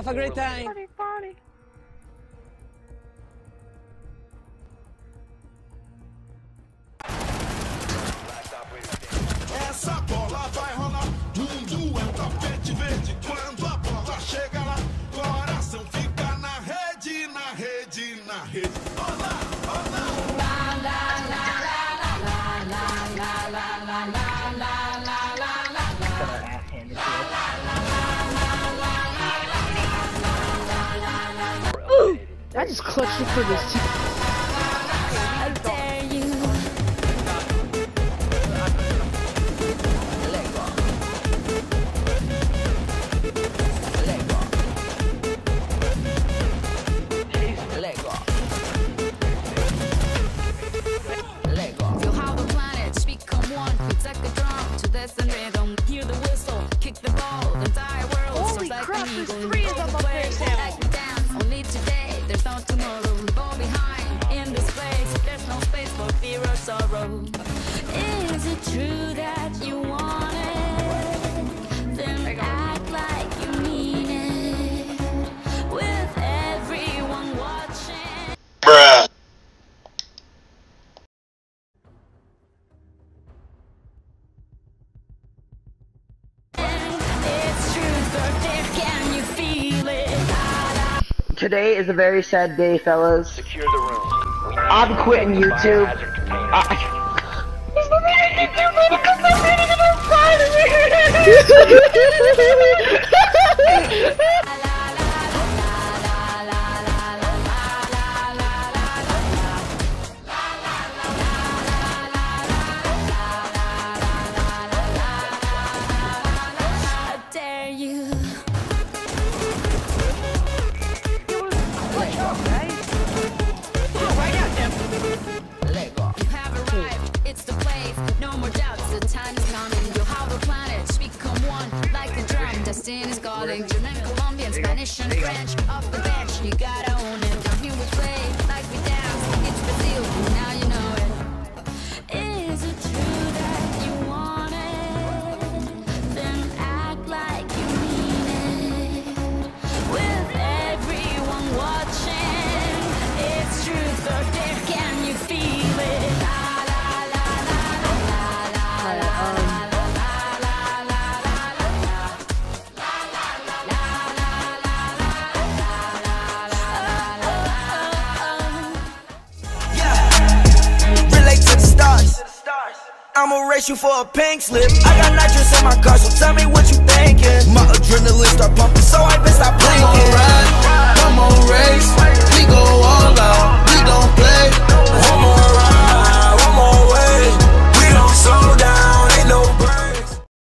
Have a great time. Party, party. Essa bola vai rolar. Mundo é um tapete verde. Quando a bola chega lá, coração fica na rede, na rede, na rede. is clutching for this team. Holy crap, three Today is a very sad day, fellas. The room. I'm quitting YouTube. I... There's nothing I can do because I'm reading it outside of here. Time is coming. You'll have the planets become one, like a drum. Destiny's calling, German, Colombian, Spanish, and French. Off the bench, you gotta own it. I'ma race you for a pink slip. I got nitrous in my car, so tell me what you thinking. My address.